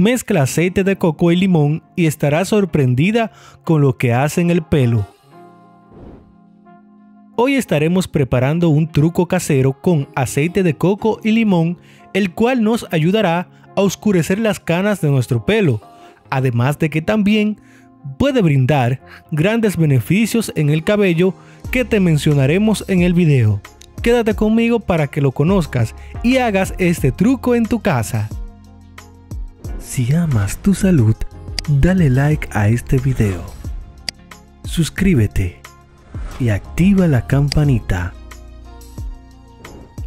mezcla aceite de coco y limón y estarás sorprendida con lo que hace en el pelo. Hoy estaremos preparando un truco casero con aceite de coco y limón, el cual nos ayudará a oscurecer las canas de nuestro pelo, además de que también puede brindar grandes beneficios en el cabello que te mencionaremos en el video. Quédate conmigo para que lo conozcas y hagas este truco en tu casa. Si amas tu salud, dale like a este video. Suscríbete y activa la campanita.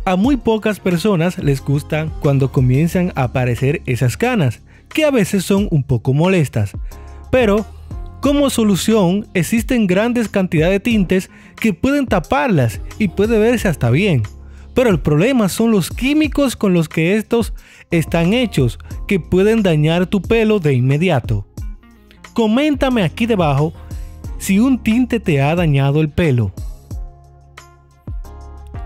A muy pocas personas les gusta cuando comienzan a aparecer esas canas, que a veces son un poco molestas. Pero, como solución, existen grandes cantidades de tintes que pueden taparlas y puede verse hasta bien. Pero el problema son los químicos con los que estos están hechos, que pueden dañar tu pelo de inmediato. Coméntame aquí debajo si un tinte te ha dañado el pelo.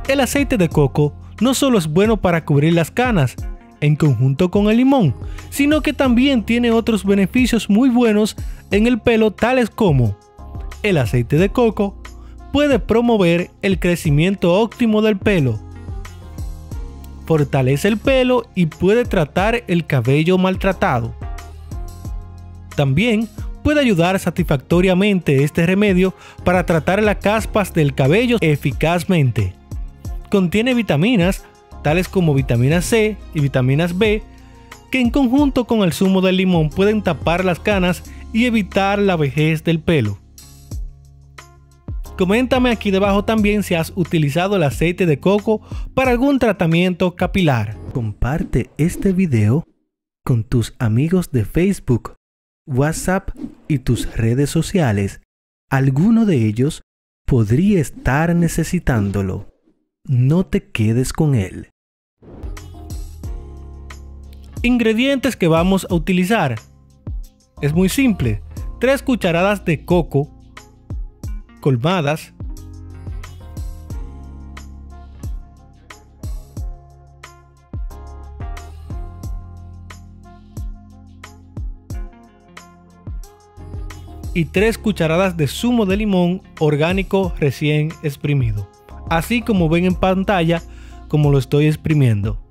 El aceite de coco no solo es bueno para cubrir las canas, en conjunto con el limón, sino que también tiene otros beneficios muy buenos en el pelo tales como el aceite de coco puede promover el crecimiento óptimo del pelo, fortalece el pelo y puede tratar el cabello maltratado. También puede ayudar satisfactoriamente este remedio para tratar las caspas del cabello eficazmente. Contiene vitaminas, tales como vitamina C y vitaminas B, que en conjunto con el zumo del limón pueden tapar las canas y evitar la vejez del pelo. Coméntame aquí debajo también si has utilizado el aceite de coco para algún tratamiento capilar. Comparte este video con tus amigos de Facebook WhatsApp y tus redes sociales, alguno de ellos podría estar necesitándolo. No te quedes con él. Ingredientes que vamos a utilizar. Es muy simple. 3 cucharadas de coco colmadas, y 3 cucharadas de zumo de limón orgánico recién exprimido. Así como ven en pantalla como lo estoy exprimiendo.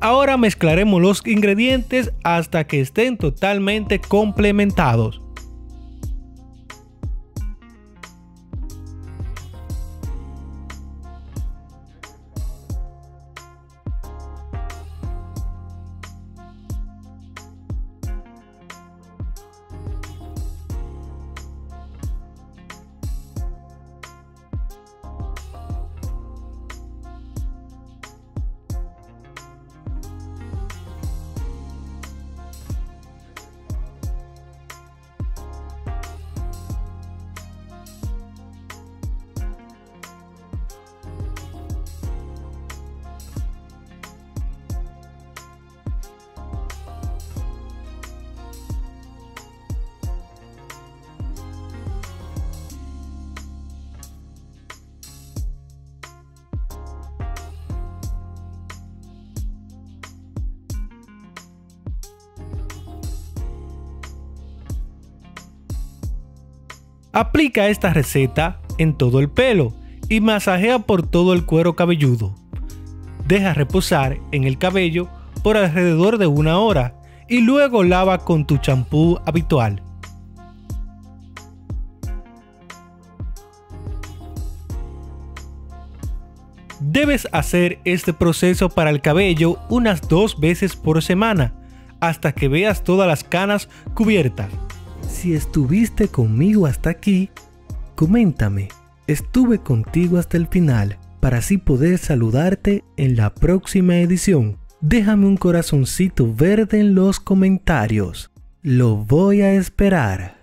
Ahora mezclaremos los ingredientes hasta que estén totalmente complementados. Aplica esta receta en todo el pelo y masajea por todo el cuero cabelludo. Deja reposar en el cabello por alrededor de una hora y luego lava con tu champú habitual. Debes hacer este proceso para el cabello unas dos veces por semana hasta que veas todas las canas cubiertas. Si estuviste conmigo hasta aquí, coméntame, estuve contigo hasta el final para así poder saludarte en la próxima edición. Déjame un corazoncito verde en los comentarios. Lo voy a esperar.